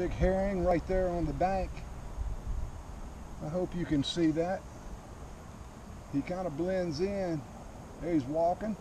Big heron right there on the bank. I hope you can see that. He kind of blends in. There he's walking.